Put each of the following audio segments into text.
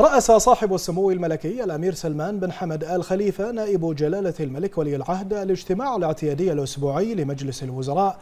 رأس صاحب السمو الملكي الأمير سلمان بن حمد آل خليفة نائب جلالة الملك ولي العهد الاجتماع الاعتيادي الأسبوعي لمجلس الوزراء.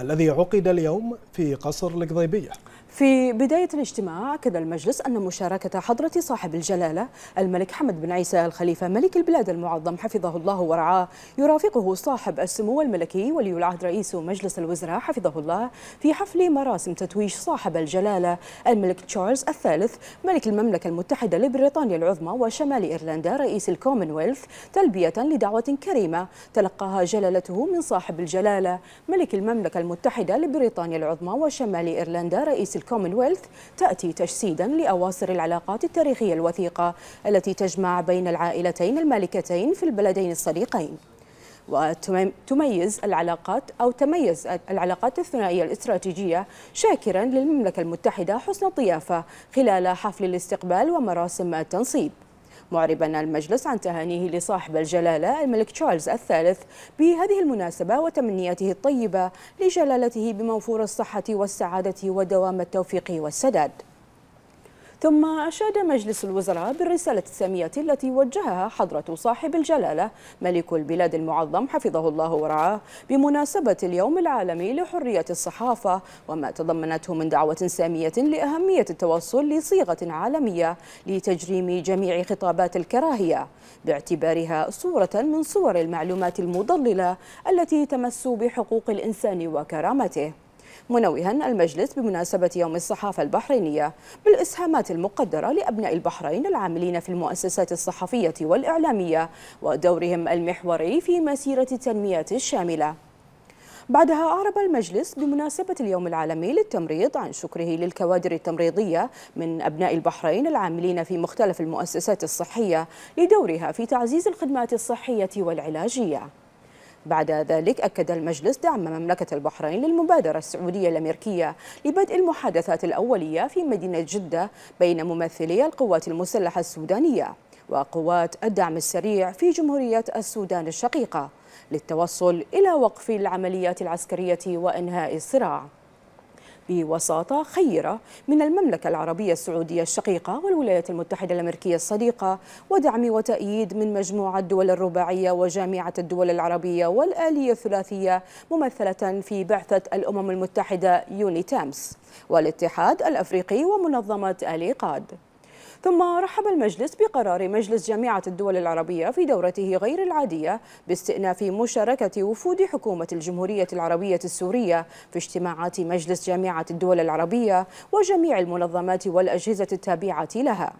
الذي عقد اليوم في قصر القضيبية في بداية الاجتماع أكد المجلس أن مشاركة حضرة صاحب الجلالة الملك حمد بن عيسى الخليفة ملك البلاد المعظم حفظه الله ورعاه. يرافقه صاحب السمو الملكي ولي العهد رئيس مجلس الوزراء حفظه الله في حفل مراسم تتويج صاحب الجلالة الملك تشارلز الثالث. ملك المملكة المتحدة لبريطانيا العظمى وشمال إيرلندا رئيس الكومنولث تلبية لدعوة كريمة تلقاها جلالته من صاحب الجلالة. ملك المملكة المتحدة لبريطانيا العظمى وشمال إيرلندا رئيس الكومنولث تأتي تجسيدا لأواصر العلاقات التاريخية الوثيقة التي تجمع بين العائلتين المالكتين في البلدين الصديقين. وتميز العلاقات أو تميز العلاقات الثنائية الاستراتيجية شاكرا للمملكة المتحدة حسن الضيافة خلال حفل الاستقبال ومراسم التنصيب. معربا المجلس عن تهانيه لصاحب الجلالة الملك تشارلز الثالث بهذه المناسبة وتمنياته الطيبة لجلالته بموفور الصحة والسعادة ودوام التوفيق والسداد. ثم أشاد مجلس الوزراء بالرسالة السامية التي وجهها حضرة صاحب الجلالة ملك البلاد المعظم حفظه الله ورعاه بمناسبة اليوم العالمي لحرية الصحافة وما تضمنته من دعوة سامية لأهمية التوصل لصيغة عالمية لتجريم جميع خطابات الكراهية باعتبارها صورة من صور المعلومات المضللة التي تمس بحقوق الإنسان وكرامته. منوها المجلس بمناسبة يوم الصحافة البحرينية بالإسهامات المقدرة لأبناء البحرين العاملين في المؤسسات الصحفية والإعلامية ودورهم المحوري في مسيرة التنمية الشاملة. بعدها أعرب المجلس بمناسبة اليوم العالمي للتمريض عن شكره للكوادر التمريضية من أبناء البحرين العاملين في مختلف المؤسسات الصحية لدورها في تعزيز الخدمات الصحية والعلاجية. بعد ذلك أكد المجلس دعم مملكة البحرين للمبادرة السعودية الأمريكية لبدء المحادثات الأولية في مدينة جدة بين ممثلي القوات المسلحة السودانية وقوات الدعم السريع في جمهورية السودان الشقيقة للتوصل إلى وقف العمليات العسكرية وإنهاء الصراع. بوساطة خيرة من المملكة العربية السعودية الشقيقة والولايات المتحدة الأمريكية الصديقة ودعم وتأييد من مجموعة الدول الرباعية وجامعة الدول العربية والآلية الثلاثية ممثلة في بعثة الأمم المتحدة يونيتامس والاتحاد الأفريقي ومنظمة الإيقاد ثم رحب المجلس بقرار مجلس جامعة الدول العربية في دورته غير العادية باستئناف مشاركة وفود حكومة الجمهورية العربية السورية في اجتماعات مجلس جامعة الدول العربية وجميع المنظمات والأجهزة التابعة لها.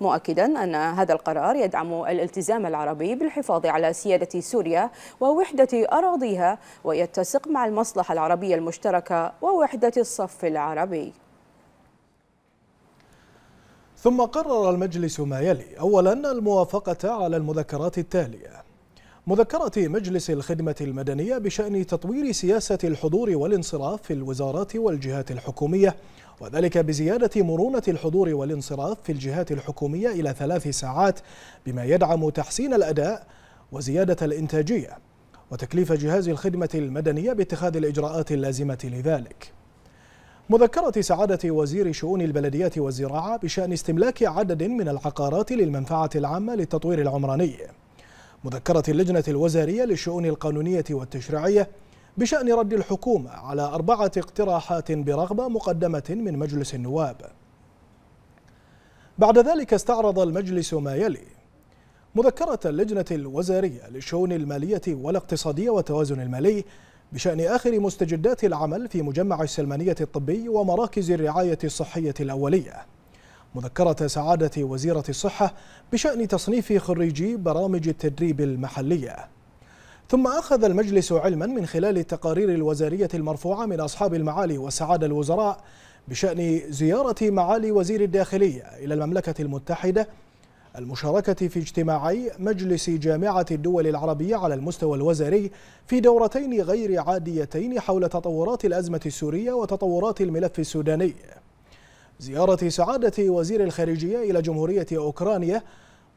مؤكدا أن هذا القرار يدعم الالتزام العربي بالحفاظ على سيادة سوريا ووحدة أراضيها ويتسق مع المصلحة العربية المشتركة ووحدة الصف العربي. ثم قرر المجلس ما يلي. أولا الموافقة على المذكرات التالية. مذكرة مجلس الخدمة المدنية بشأن تطوير سياسة الحضور والانصراف في الوزارات والجهات الحكومية وذلك بزيادة مرونة الحضور والانصراف في الجهات الحكومية إلى ثلاث ساعات بما يدعم تحسين الأداء وزيادة الإنتاجية وتكليف جهاز الخدمة المدنية باتخاذ الإجراءات اللازمة لذلك. مذكرة سعادة وزير شؤون البلديات والزراعة بشأن استملاك عدد من العقارات للمنفعة العامة للتطوير العمراني. مذكرة اللجنة الوزارية للشؤون القانونية والتشريعية بشأن رد الحكومة على أربعة اقتراحات برغبة مقدمة من مجلس النواب. بعد ذلك استعرض المجلس ما يلي. مذكرة اللجنة الوزارية للشؤون المالية والاقتصادية والتوازن المالي بشأن آخر مستجدات العمل في مجمع السلمانية الطبي ومراكز الرعاية الصحية الأولية. مذكرة سعادة وزيرة الصحة بشأن تصنيف خريجي برامج التدريب المحلية. ثم أخذ المجلس علما من خلال التقارير الوزارية المرفوعة من أصحاب المعالي وسعادة الوزراء بشأن زيارة معالي وزير الداخلية إلى المملكة المتحدة المشاركة في اجتماعي مجلس جامعة الدول العربية على المستوى الوزاري في دورتين غير عاديتين حول تطورات الأزمة السورية وتطورات الملف السوداني. زيارة سعادة وزير الخارجية إلى جمهورية أوكرانيا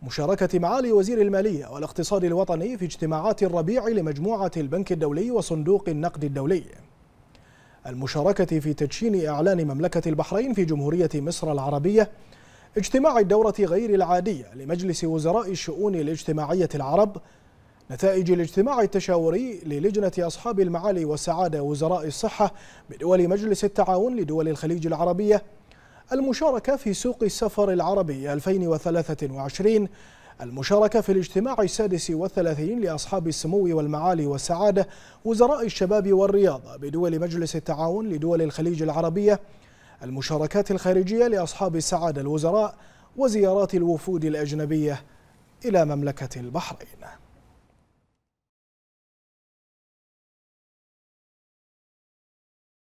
مشاركة معالي وزير المالية والاقتصاد الوطني في اجتماعات الربيع لمجموعة البنك الدولي وصندوق النقد الدولي. المشاركة في تدشين إعلان مملكة البحرين في جمهورية مصر العربية اجتماع الدورة غير العادية لمجلس وزراء الشؤون الاجتماعية العرب نتائج الاجتماع التشاوري للجنة أصحاب المعالي والسعادة وزراء الصحة بدول مجلس التعاون لدول الخليج العربية. المشاركة في سوق السفر العربي 2023 المشاركة في الاجتماع السادس والثلاثين لأصحاب السمو والمعالي والسعادة وزراء الشباب والرياضة بدول مجلس التعاون لدول الخليج العربية. المشاركات الخارجية لأصحاب السعادة الوزراء وزيارات الوفود الأجنبية إلى مملكة البحرين.